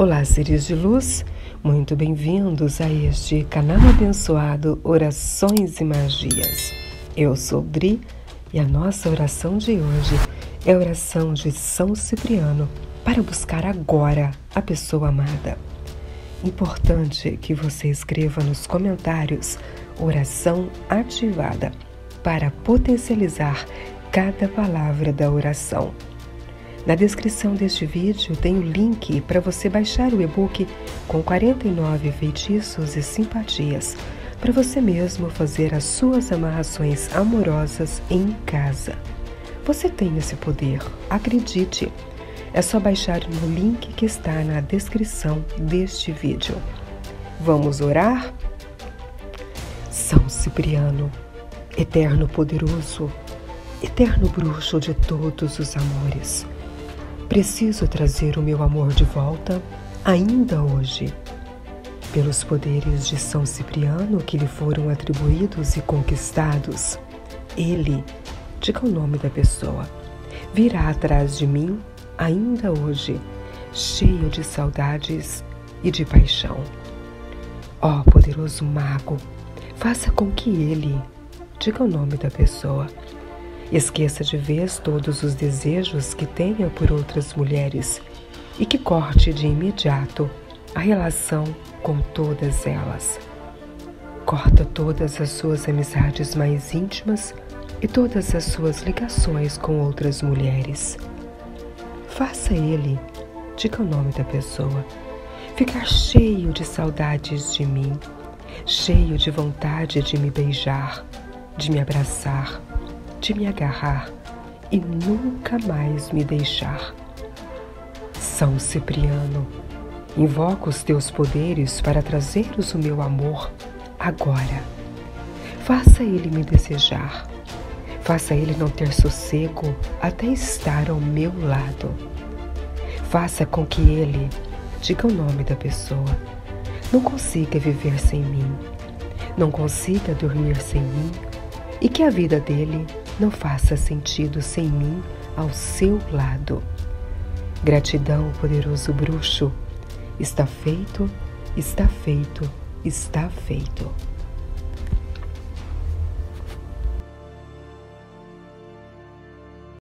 Olá, seres de luz, muito bem-vindos a este canal abençoado Orações e Magias. Eu sou Dri e a nossa oração de hoje é a oração de São Cipriano para buscar agora a pessoa amada. Importante que você escreva nos comentários oração ativada para potencializar cada palavra da oração. Na descrição deste vídeo tem o link para você baixar o e-book com 49 feitiços e simpatias para você mesmo fazer as suas amarrações amorosas em casa. Você tem esse poder, acredite. É só baixar no link que está na descrição deste vídeo. Vamos orar? São Cipriano, eterno poderoso, eterno bruxo de todos os amores Preciso trazer o meu amor de volta ainda hoje. Pelos poderes de São Cipriano que lhe foram atribuídos e conquistados, ele, diga o nome da pessoa, virá atrás de mim ainda hoje, cheio de saudades e de paixão. Ó oh, poderoso mago, faça com que ele, diga o nome da pessoa, Esqueça de vez todos os desejos que tenha por outras mulheres e que corte de imediato a relação com todas elas. Corta todas as suas amizades mais íntimas e todas as suas ligações com outras mulheres. Faça ele, diga o nome da pessoa, ficar cheio de saudades de mim, cheio de vontade de me beijar, de me abraçar de me agarrar e nunca mais me deixar. São Cipriano, invoco os teus poderes para trazeres o meu amor agora. Faça ele me desejar. Faça ele não ter sossego até estar ao meu lado. Faça com que ele, diga o nome da pessoa, não consiga viver sem mim, não consiga dormir sem mim e que a vida dele não faça sentido sem mim ao seu lado. Gratidão, poderoso bruxo. Está feito, está feito, está feito.